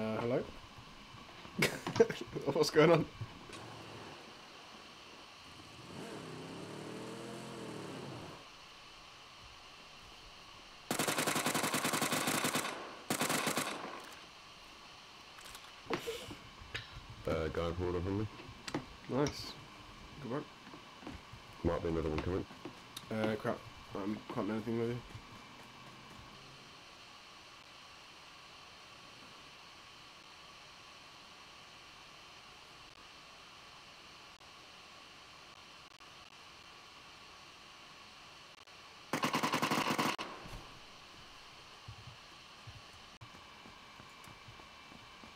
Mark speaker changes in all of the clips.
Speaker 1: Uh, hello? What's going on?
Speaker 2: Uh, guy up on me.
Speaker 1: Nice. Good work.
Speaker 2: Might be another one coming.
Speaker 1: Uh, crap. I can't do anything with you.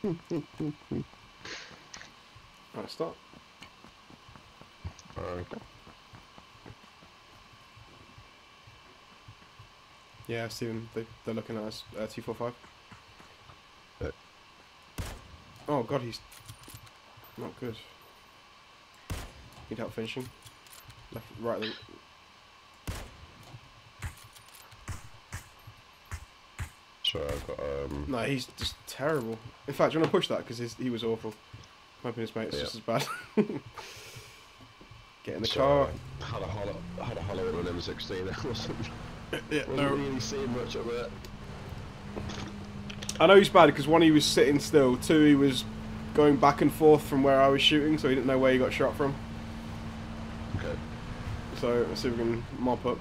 Speaker 1: Right, stop.
Speaker 2: Okay.
Speaker 1: Yeah, Stephen, they, they're looking at us, uh, T45.
Speaker 2: Uh.
Speaker 1: Oh god, he's not good. Need help finishing. Left, right, the,
Speaker 2: So I've got um.
Speaker 1: no, he's just terrible. In fact, you want to push that because he was awful. I'm hoping his mate's
Speaker 2: Yeah.
Speaker 1: just as bad. Get in the
Speaker 2: so
Speaker 1: car.
Speaker 2: I had a holo, had a holo on an M16. I wasn't,
Speaker 1: Yeah,
Speaker 2: wasn't
Speaker 1: no.
Speaker 2: really seeing much of it.
Speaker 1: I know he's bad because one, he was sitting still. Two, he was going back and forth from where I was shooting, so he didn't know where he got shot from.
Speaker 2: Okay.
Speaker 1: So let's see if we can mop up.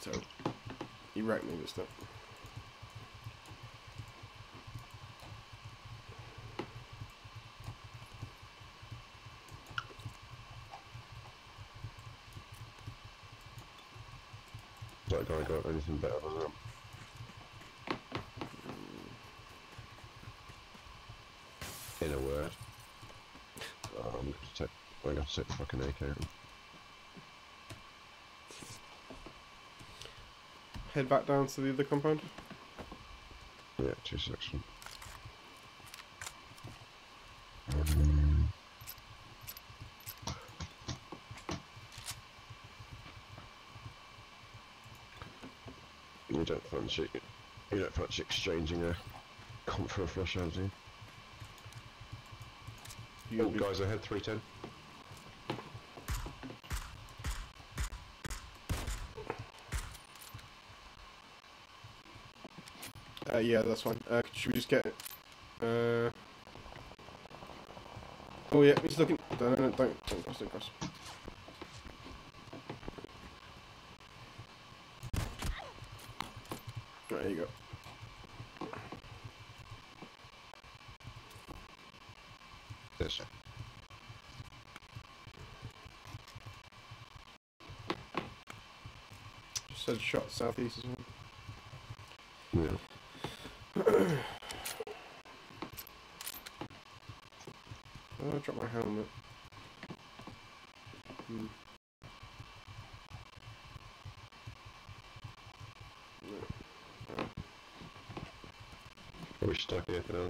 Speaker 1: Was terrible. He wrecked me this time.
Speaker 2: That guy got anything better than that? In a word. Oh, I'm to take. I'm to take fucking AK.
Speaker 1: Head back down to the other compound.
Speaker 2: Yeah, two section. You don't fancy you don't fancy exchanging a comp for a do you?
Speaker 1: You
Speaker 2: Oh, guys ahead, 310.
Speaker 1: Yeah, that's fine. Uh, should we just get it? Uh... Oh yeah, he's looking. Don't, don't, don't, don't cross, don't cross. Right, here you go.
Speaker 2: This.
Speaker 1: Just said shot southeast as well.
Speaker 2: Yeah.
Speaker 1: Oh, I dropped my helmet. Hmm.
Speaker 2: Are we stuck here for now?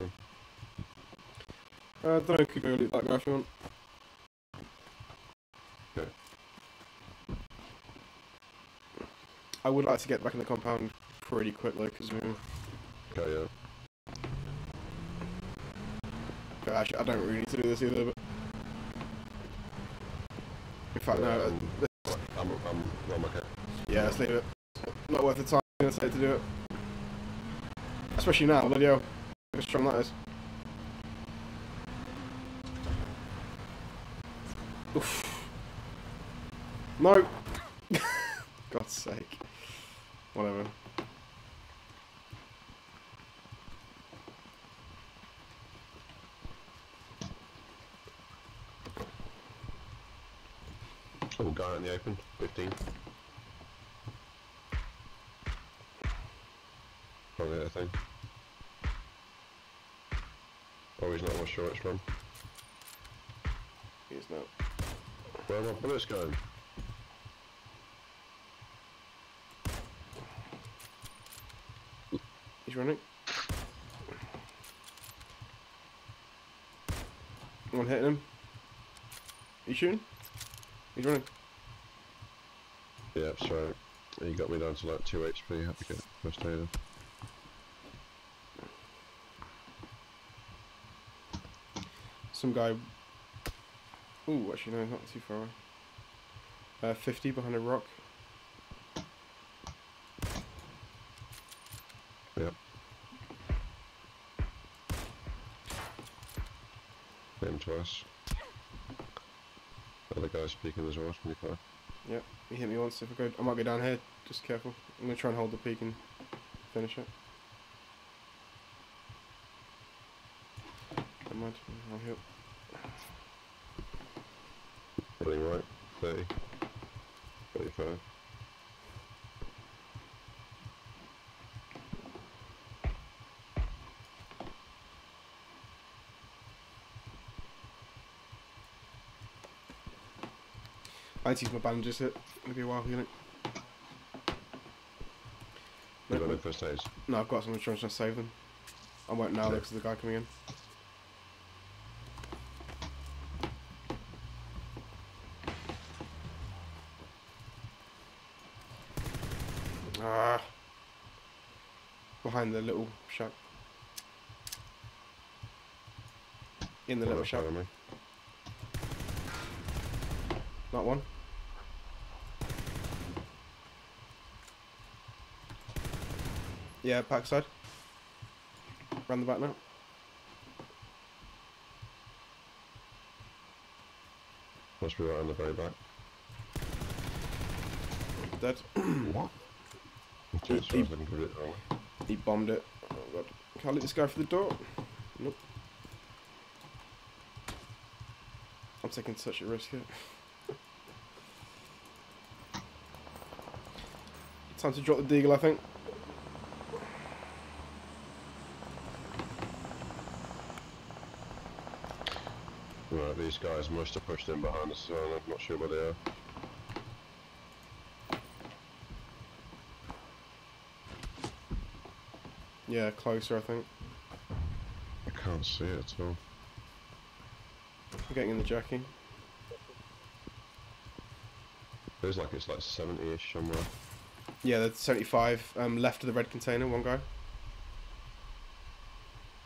Speaker 1: Uh, I don't know, could go loot that guy if you want.
Speaker 2: Okay.
Speaker 1: I would like to get back in the compound pretty quickly because we.
Speaker 2: Okay, yeah.
Speaker 1: Actually, I don't really need to do this either. But in fact, no.
Speaker 2: Um,
Speaker 1: uh,
Speaker 2: I'm, I'm, I'm okay.
Speaker 1: Yeah, let's leave it. Not worth the time I'm gonna say to do it. Especially now, hell. How strong that is. Oof. No! God's sake. Whatever.
Speaker 2: Little guy in the open, 15. Probably that thing. Oh, he's not, I'm sure it's from.
Speaker 1: He's not.
Speaker 2: Where are my bullets going?
Speaker 1: He's running. One hitting him. You shooting? He's running.
Speaker 2: Yeah, sorry. He got me down to like 2 HP, had to get first aid.
Speaker 1: Some guy. Ooh, actually no, not too far away. Uh, 50 behind a rock.
Speaker 2: Yep. Him twice. Other guy speaking as well, 25.
Speaker 1: He hit me once. If I go, I might go down here. Just careful. I'm gonna try and hold the peak and finish it. Never mind. I'll help.
Speaker 2: Heading right, 30. 35.
Speaker 1: I need to use my bandages hit. It'll be a while healing.
Speaker 2: You got
Speaker 1: No,
Speaker 2: first aids?
Speaker 1: no, I've got some insurance to save them. I won't now because of the guy coming in. Ah. Behind the little shack. In the little
Speaker 2: Right
Speaker 1: shack. Not one. Yeah, backside. Round the back now.
Speaker 2: Must be right on the very back.
Speaker 1: Dead.
Speaker 2: what?
Speaker 1: He-
Speaker 2: Okay,
Speaker 1: he-
Speaker 2: it.
Speaker 1: He bombed it. Oh god. Can I let this guy through the door? Nope. I'm taking such a risk here. Time to drop the deagle, I think.
Speaker 2: Right, these guys must have pushed in behind us, I'm not sure where they are.
Speaker 1: Yeah, closer, I think.
Speaker 2: I can't see it at all.
Speaker 1: I'm getting in the jacking.
Speaker 2: Feels like it's like 70-ish somewhere.
Speaker 1: Yeah, the 75. Um, left of the red container, one guy.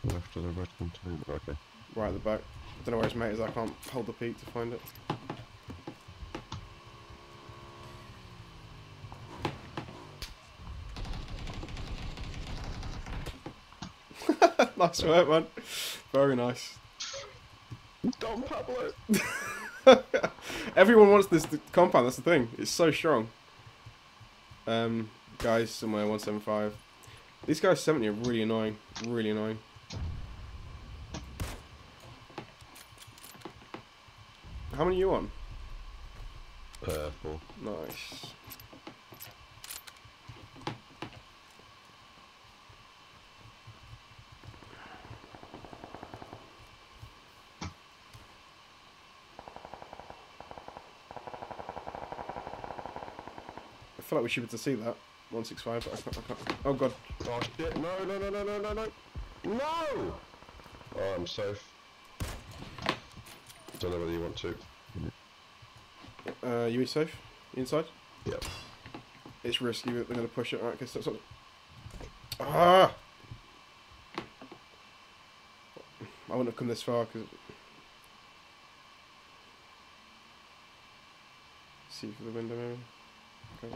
Speaker 2: Left of the red container. Okay.
Speaker 1: Right at the back. I don't know where his mate is, I can't hold the peak to find it. nice work, man. Very nice.
Speaker 2: Don Pablo!
Speaker 1: Everyone wants this compound, that's the thing. It's so strong. Um, guys, somewhere 175. These guys 70 are really annoying. Really annoying. How many are you on?
Speaker 2: Uh, four.
Speaker 1: Nice. I feel like we should be able to see that. 165, but I can't, I can't. Oh god.
Speaker 2: Oh shit, no, no, no, no, no, no, no! No! Oh, I'm safe. Don't know whether you want to.
Speaker 1: Uh, you safe? Inside?
Speaker 2: Yep.
Speaker 1: It's risky, but they're going to push it. Alright, okay, stop, stop. Ah! I wouldn't have come this far because. See through the window, maybe. Okay.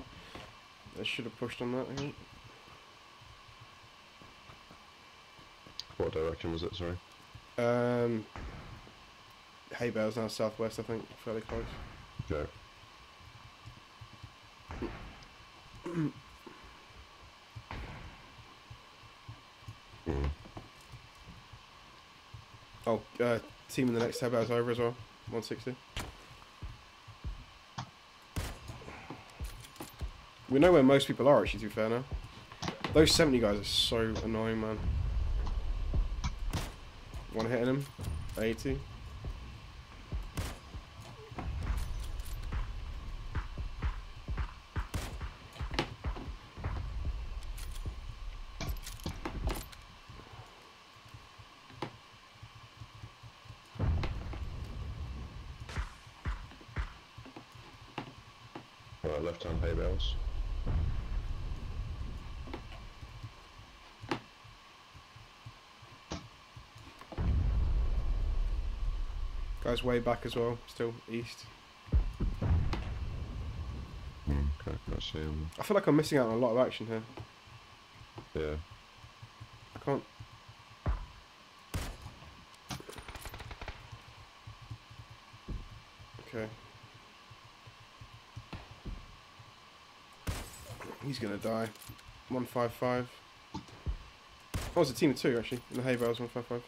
Speaker 1: They should have pushed on that, I think.
Speaker 2: What direction was it, sorry?
Speaker 1: Um, hay bales now southwest, I think, fairly close.
Speaker 2: Okay. Hmm.
Speaker 1: Oh, uh, team in the next hay bales over as well. 160. We know where most people are, actually, to be fair now. Those 70 guys are so annoying, man. One hitting him. 80. Guys way back as well, still east.
Speaker 2: Hmm, okay, I see him.
Speaker 1: I feel like I'm missing out on a lot of action here.
Speaker 2: Yeah.
Speaker 1: I can't. Okay. He's gonna die. One five five. Oh, it's a team of two actually. In the hay bales, one five five.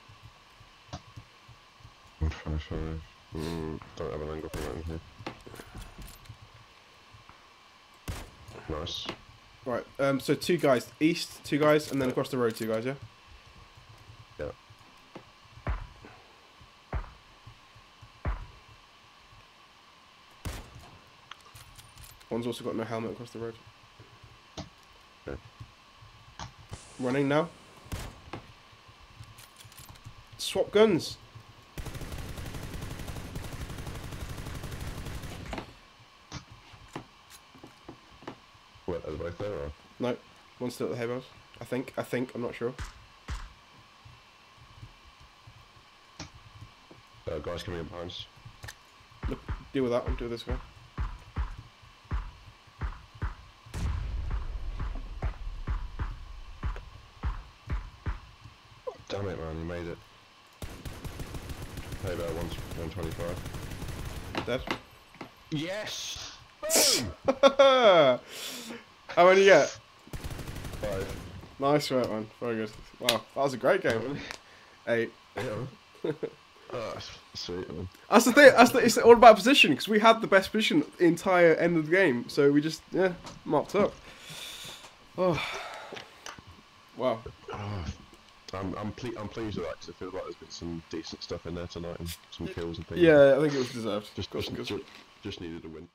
Speaker 2: Five. Mm, don't have an angle for that here. Nice.
Speaker 1: Right. Um. So two guys east, two guys, and then across the road, two guys. Yeah.
Speaker 2: Yeah.
Speaker 1: One's also got no helmet across the road.
Speaker 2: Okay.
Speaker 1: Running now. Swap guns.
Speaker 2: What, are they both there or?
Speaker 1: No, one's still at the hay. I think. I think. I'm not sure.
Speaker 2: Uh, guys coming in behind us.
Speaker 1: Deal with that one. Do this one.
Speaker 2: Damn it, man, you made it. Bale, one, 125.
Speaker 1: Dead.
Speaker 2: Yes!
Speaker 1: How many you get?
Speaker 2: Five.
Speaker 1: Nice work, man. Very good. Wow, that was a great game. Eight.
Speaker 2: Yeah. oh, sweet, man.
Speaker 1: That's the thing. That's the, it's all about position because we had the best position the entire end of the game. So we just yeah mopped up. Oh, wow.
Speaker 2: Oh, I'm, I'm, ple- I'm pleased with that because I feel like there's been some decent stuff in there tonight and some kills and things.
Speaker 1: Yeah, I think it was deserved.
Speaker 2: Just,
Speaker 1: Got
Speaker 2: just,
Speaker 1: some good
Speaker 2: just, just needed a win.